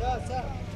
Sağ sağ.